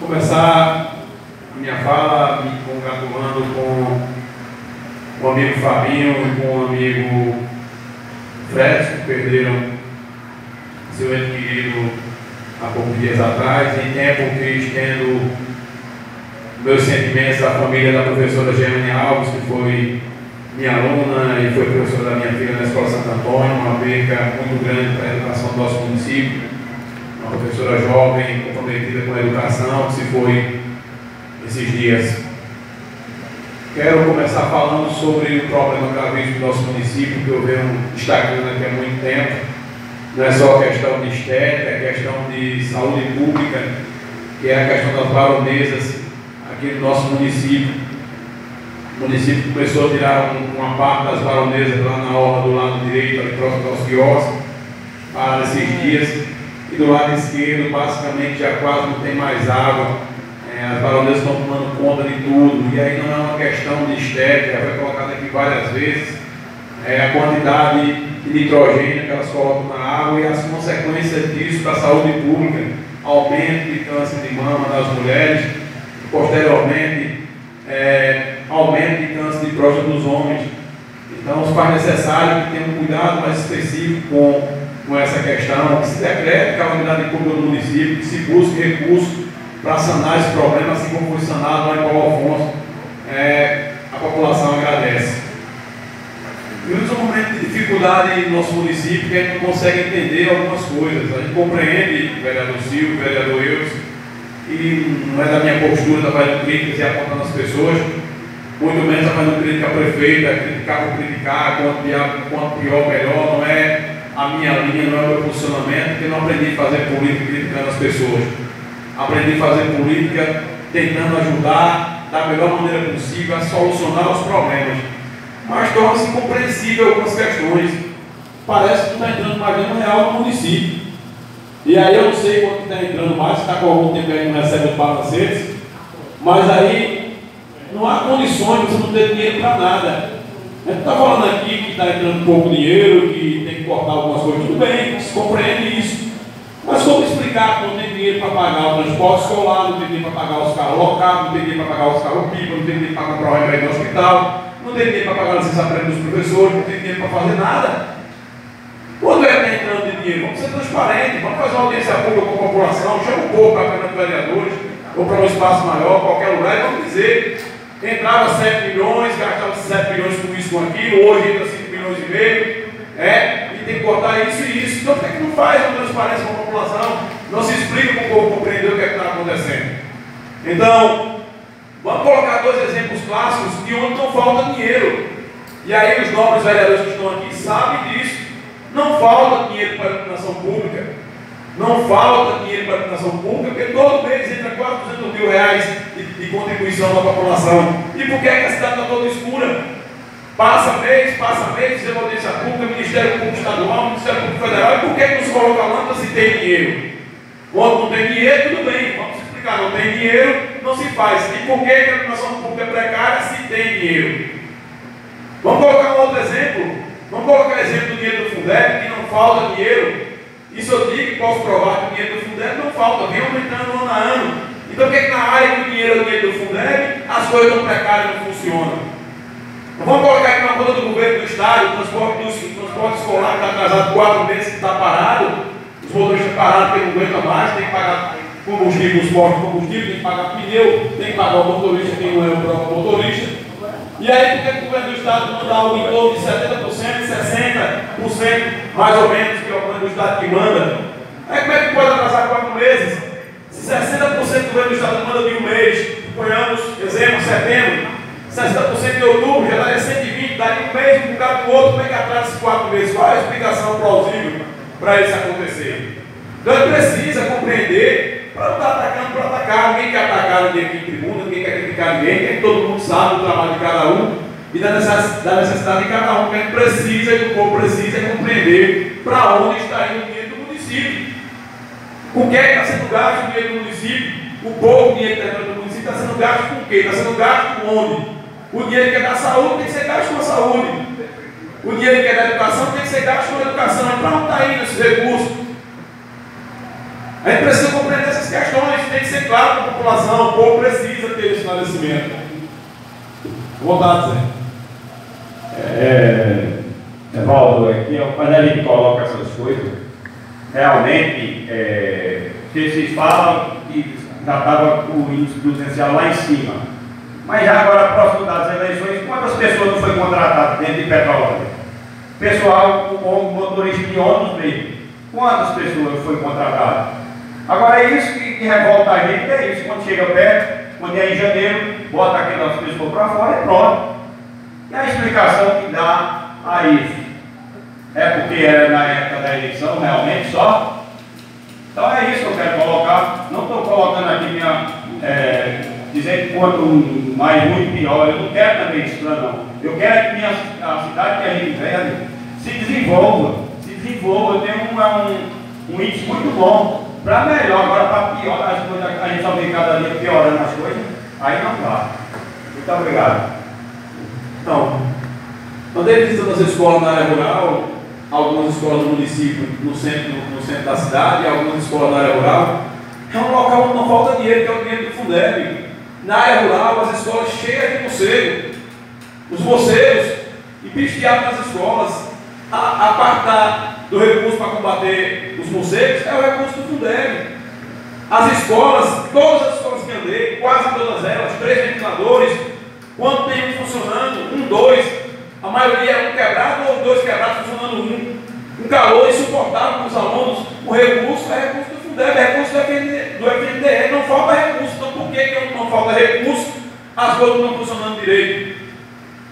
começar minha fala me congratulando com o amigo Fabinho e com o amigo Fred, que perderam seu ente querido há poucos dias atrás, em tempo que estendo meus sentimentos à família da professora Germane Alves, que foi minha aluna e foi professora da minha filha na Escola Santo Antônio, uma perca muito grande para a educação do nosso município, uma professora jovem, comprometida com a educação, que se foi esses dias. Quero começar falando sobre o problema gravíssimo do nosso município, que eu venho destacando aqui há muito tempo. Não é só questão de estética, é questão de saúde pública, que é a questão das baronesas aqui no nosso município. O município começou a tirar uma parte das baronesas lá na orla do lado direito, ali próximo aos quiosques, para esses dias. E do lado esquerdo, basicamente, já quase não tem mais água. É, as baronesas estão tomando conta de tudo, e aí não é uma questão de estética, foi colocado aqui várias vezes, é, a quantidade de nitrogênio que elas colocam na água e as consequências disso para a saúde pública, aumento de câncer de mama das mulheres, posteriormente é, aumento de câncer de próstata dos homens. Então, faz necessário que tenha um cuidado mais específico com, com essa questão, que se decrete calamidade pública do município, que se busque recursos para sanar esse problema, assim como foi sanado lá em Paulo Afonso, é, a população agradece. Vivemos um momento de dificuldade no nosso município que a gente não consegue entender algumas coisas. A gente compreende, vereador Silvio, vereador Euros, e não é da minha postura da fazendo críticas e apontando as pessoas, muito menos a fazendo crítica à prefeita, criticar por criticar, quanto pior, quanto pior, melhor, não é a minha linha, não é o meu posicionamento, porque não aprendi a fazer política criticando as pessoas aprendi a fazer política tentando ajudar da melhor maneira possível a solucionar os problemas. Mas torna-se compreensível algumas questões. Parece que está entrando mais dinheiro real no município. E aí eu não sei quanto está entrando mais, está com algum tempo aí não recebe os balancetes, mas aí não há condições você não ter dinheiro para nada. A gente está falando aqui que está entrando pouco dinheiro, que tem que cortar algumas coisas, tudo bem, se compreende isso. Mas como explicar que não tem dinheiro para pagar o transporte escolar, não tem dinheiro para pagar os carros locados, não tem dinheiro para pagar os carros pipa, não tem dinheiro para comprar o remédio no hospital, não tem dinheiro para pagar a licença dos professores, não tem dinheiro para fazer nada. Quando é está entrando de dinheiro? Vamos ser transparentes, vamos fazer uma audiência pública com a população, chama um pouco para a Câmara dos Vereadores, ou para um espaço maior, qualquer lugar, e vamos dizer, entrava 7 milhões, gastava 7 milhões com isso, com aquilo, hoje entra 5 milhões e meio, é, e tem que cortar isso e isso. Então por que não faz uma transparência com a população? Não se explica para o povo compreender o que é está acontecendo. Então, vamos colocar dois exemplos clássicos de onde não falta dinheiro. E aí os nobres vereadores que estão aqui sabem disso. Não falta dinheiro para a iluminação pública. Não falta dinheiro para a iluminação pública, porque todo mês entra quase 200 mil reais de, de contribuição da população. E por que, é que a cidade está toda escura? Passa mês, passa mês, audiência pública, Ministério Público Estadual, Ministério Público Federal, e por que, que não se coloca lâmpada se tem dinheiro? Quando não tem dinheiro, tudo bem, vamos explicar, não tem dinheiro, não se faz. E por que a iluminação pública é precária se tem dinheiro? Vamos colocar um outro exemplo? Vamos colocar exemplo do dinheiro do Fundeb, que não falta dinheiro. Isso eu digo e posso provar que o dinheiro do Fundeb não falta, vem aumentando ano a ano. Então, por que, que na área que o dinheiro é o dinheiro do Fundeb, as coisas não precárias não funcionam? Vamos colocar aqui na conta do governo do estado, o transporte, do, transporte escolar que está atrasado quatro meses, que está parado, os motoristas parados porque não aguentam mais, tem que pagar combustível, os postos de combustível, tem que pagar pneu, tem que pagar o motorista, quem não é o próprio motorista. E aí, por que o governo do estado dá algo em torno de 70%, 60%, mais ou menos, é o do estado que manda? Aí como é que pode atrasar quatro meses? Se 60% do governo do estado manda de um mês, ponhamos, exemplo, setembro, 60% de outubro, já daria 120, daria um mês, um bocado do outro, como é que atrás desses quatro meses? Qual é a explicação plausível para isso acontecer? Então ele precisa compreender para não estar atacando para atacar. Ninguém quer atacar ninguém aqui em tribuna, ninguém quer criticar ninguém, quer que todo mundo sabe do trabalho de cada um e da necessidade de cada um. Que precisa e o povo precisa compreender para onde está indo o dinheiro do município. O que é que está sendo gasto o dinheiro do município? O pouco dinheiro que está no município está sendo gasto com o quê? Está sendo gasto com onde? O dinheiro que é da saúde tem que ser gasto com a saúde. O dinheiro que é da educação tem que ser gasto com a educação. E para onde está indo esse recurso? A gente precisa compreender essas questões, tem que ser claro para a população, o povo precisa ter esse esclarecimento. Vou voltar a dizer. É, Evaldo, aqui, quando a gente coloca essas coisas, realmente, é, vocês falam que já estava o índice potencial lá em cima. Mas já agora, próximo das eleições, quantas pessoas não foi contratadas dentro de Petrolândia? Pessoal, como motorista de ônibus mesmo. Quantas pessoas foi contratadas? Agora é isso que, que, revolta a gente, é isso. Quando chega perto, quando é em janeiro, bota aquelas pessoas para fora e pronto. E a explicação que dá a isso? É porque era na época da eleição, realmente só? Então é isso que eu quero colocar. Não estou colocando aqui minha. É, dizer quanto mais muito pior. Eu não quero também isso, não. Eu quero que minha, a cidade que a gente vive se desenvolva. Se desenvolva. Eu tenho um, um, um índice muito bom para melhor, agora para pior, as coisas, a gente só vê cada dia piorando as coisas, aí não dá. Muito obrigado. Então, nós visitando as escolas na área rural, algumas escolas do município no centro, no centro da cidade, algumas escolas na área rural. É um local onde não falta dinheiro, que é o dinheiro do Fundeb. Na área rural, as escolas cheias de morcego. Os moceiros e bicho nas escolas. A, a do recurso para combater os morcegos é o recurso do Fundeb. As escolas, todas as escolas que andei, quase todas elas, três ventiladores, quando tem um funcionando, um, dois, a maioria é um quebrado ou dois quebrados funcionando um. Um calor insuportável para os alunos, o recurso é recurso do Fundeb, é recurso do FNDE, não falta recurso. Então por que, que não falta recurso? As coisas não estão funcionando direito.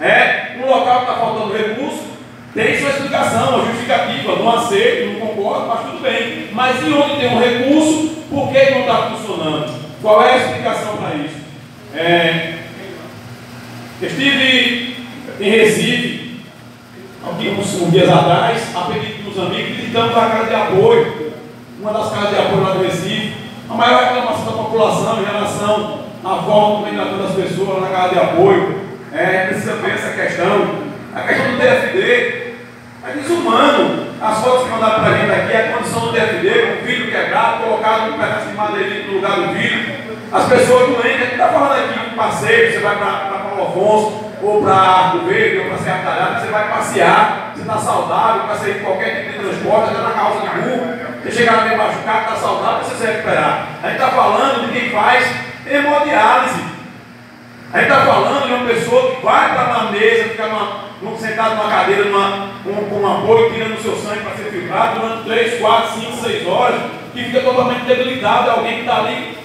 É, um local que está faltando recurso, tem sua explicação, a justificativa, não aceito, não concordo, mas tudo bem. Mas e onde tem um recurso, por que não está funcionando? Qual é a explicação para isso? É, estive em Recife, alguns um dias atrás, a pedido dos amigos, visitamos a casa de apoio, uma das casas de apoio lá do Recife. A maior reclamação da população em relação à forma como ainda das pessoas na casa de apoio. É, precisa ver essa questão. A questão do DFD é desumano. As fotos que mandaram para a gente aqui a condição do DFD, com o vidro quebrado, colocado um pedaço de madeira no lugar do vidro. As pessoas doentes, a gente está falando aqui um passeio, você vai para Paulo Afonso, ou para Arco Verde, ou para Serra Talhada, você vai passear, você está saudável, para sair de qualquer tipo de transporte, está na calça de rua, você chegar meio machucado, está saudável, você se recuperar. A gente está falando de quem faz hemodiálise. A gente está falando de uma pessoa que vai para uma mesa, fica numa, sentado numa cadeira numa, com, com um apoio, tirando o seu sangue para ser filtrado durante 3, 4, 5, 6 horas, que fica totalmente debilitado, é alguém que está ali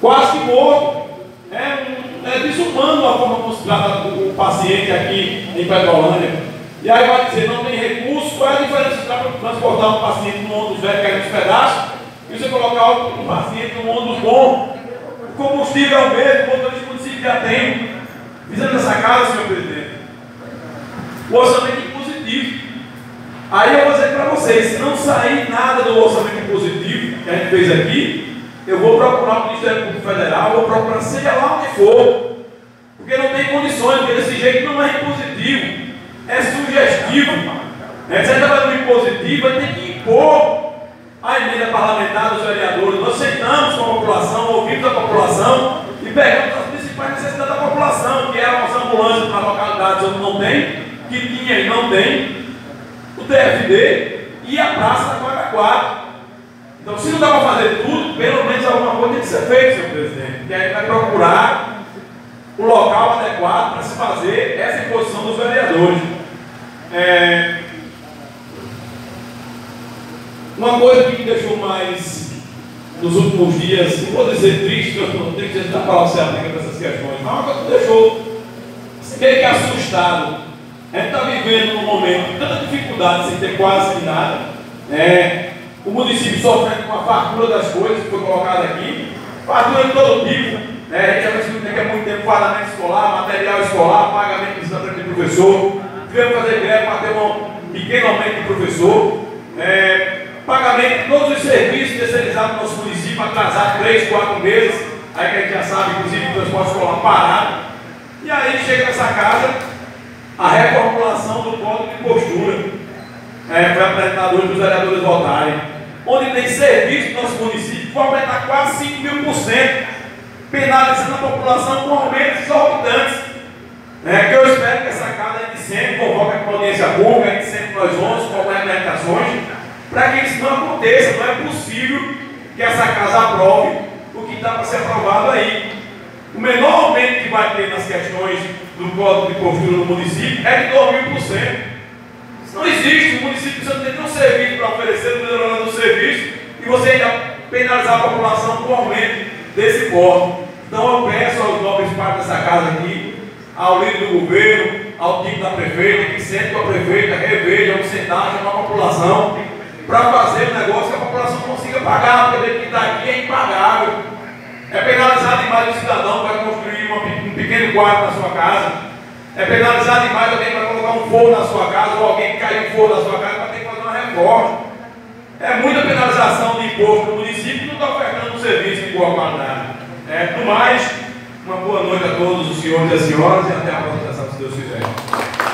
quase que morto. É, é desumano a forma como se trata o paciente aqui em Petrolândia. E aí vai dizer, não tem recurso, qual é a diferença de transportar um paciente num ônibus velho caindo nos pedaços e você colocar um paciente num ônibus bom? O combustível é o mesmo, o motorista município já tem. Visando essa casa, senhor presidente, o orçamento impositivo. Aí eu vou dizer para vocês, se não sair nada do orçamento impositivo que a gente fez aqui, eu vou procurar o Ministério Público Federal, vou procurar seja lá onde for, porque não tem condições, porque desse jeito não é impositivo, é sugestivo. É, fazendo impositivo, vai ter que impor a emenda parlamentar dos vereadores. Nós sentamos com a população, ouvimos a população e pegamos as principais necessidades da população, que eram as ambulâncias para localidades onde não tem, que tinha e não tem, o TFD e a Praça da Quadra 4. Então, se não dá para fazer tudo, pelo menos alguma coisa tem que ser feita, senhor presidente. Que aí vai procurar o local adequado para se fazer essa imposição dos vereadores. É... Uma coisa que me deixou mais nos últimos dias, não vou dizer triste, eu não tenho que da palavra se aplica para essas questões, mas uma coisa que me deixou meio que assustado. A gente está vivendo num momento de tanta dificuldade sem ter quase nada. É, o município sofrendo com a fartura das coisas que foi colocada aqui, fartura de todo tipo. Né? A gente já discutiu que há muito tempo pagamento escolar, material escolar, pagamento de visita de professor. Tivemos fazer greve para ter um pequeno aumento de professor. É, pagamento de todos os serviços terceirizados no nosso município, atrasado 3, 4 meses. Aí que a gente já sabe, inclusive, o transporte escolar parado. E aí chega nessa casa a reformulação do código de postura. É, foi apresentado hoje para os vereadores votarem. Onde tem serviço no nosso município, vai aumentar quase 5 mil por cento, penalizando a população com aumentos exorbitantes. É, que eu espero que essa casa de sempre convoque a audiência pública, a gente sempre nós vamos, com argumentações, para que isso não aconteça. Não é possível que essa casa aprove o que está para ser aprovado aí. O menor aumento que vai ter nas questões do código de postura no município é de 2 mil por cento. Isso não existe, o município precisa ter um serviço para oferecer, e você ainda penalizar a população com o aumento desse porte. Então eu peço aos nobres partes dessa casa aqui, ao líder do governo, ao time da prefeita, que sempre com a prefeita reveja um centavo para a população, para fazer um negócio que a população consiga pagar, porque que está aqui é impagável. É penalizar demais o cidadão vai construir uma, um pequeno quarto na sua casa. É penalizar demais alguém para colocar um forno na sua casa, ou alguém que caiu um forno na sua casa para ter que fazer uma reforma. É muita penalização de imposto no município que não está ofertando um serviço de boa qualidade. É, no mais, uma boa noite a todos os senhores e as senhoras e até a próxima, se Deus quiser.